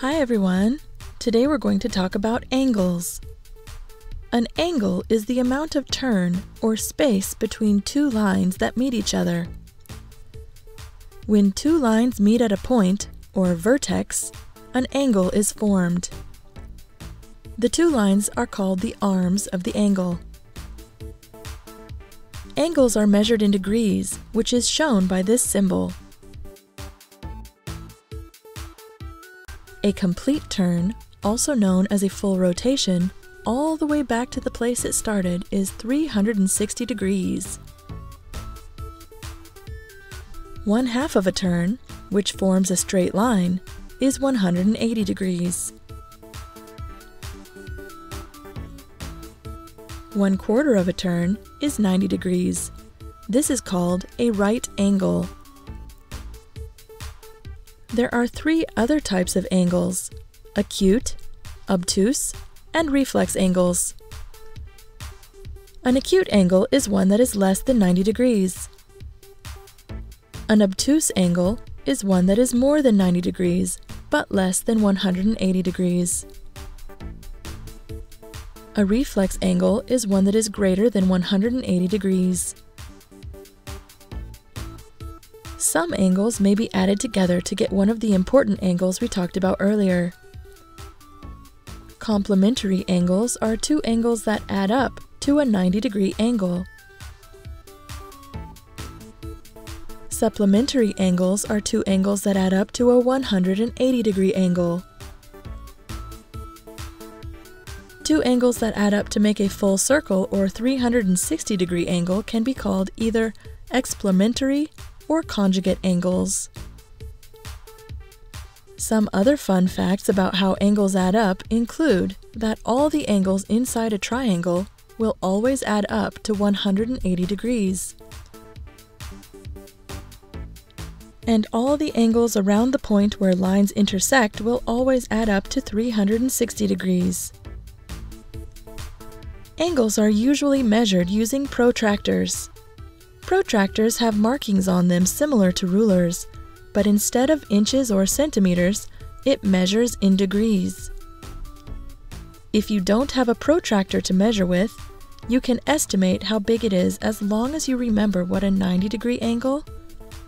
Hi everyone! Today we're going to talk about angles. An angle is the amount of turn or space between two lines that meet each other. When two lines meet at a point, or vertex, an angle is formed. The two lines are called the arms of the angle. Angles are measured in degrees, which is shown by this symbol. A complete turn, also known as a full rotation, all the way back to the place it started is 360 degrees. One half of a turn, which forms a straight line, is 180 degrees. One quarter of a turn is 90 degrees. This is called a right angle. There are three other types of angles acute, obtuse, and reflex angles. An acute angle is one that is less than 90 degrees. An obtuse angle is one that is more than 90 degrees, but less than 180 degrees. A reflex angle is one that is greater than 180 degrees. Some angles may be added together to get one of the important angles we talked about earlier. Complementary angles are two angles that add up to a 90 degree angle. Supplementary angles are two angles that add up to a 180 degree angle. Two angles that add up to make a full circle or 360 degree angle can be called either explementary or conjugate angles. Some other fun facts about how angles add up include that all the angles inside a triangle will always add up to 180 degrees. And all the angles around the point where lines intersect will always add up to 360 degrees. Angles are usually measured using protractors. Protractors have markings on them similar to rulers, but instead of inches or centimeters, it measures in degrees. If you don't have a protractor to measure with, you can estimate how big it is as long as you remember what a 90 degree angle,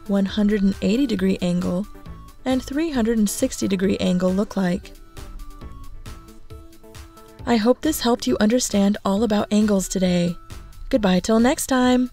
180 degree angle, and 360 degree angle look like. I hope this helped you understand all about angles today. Goodbye till next time!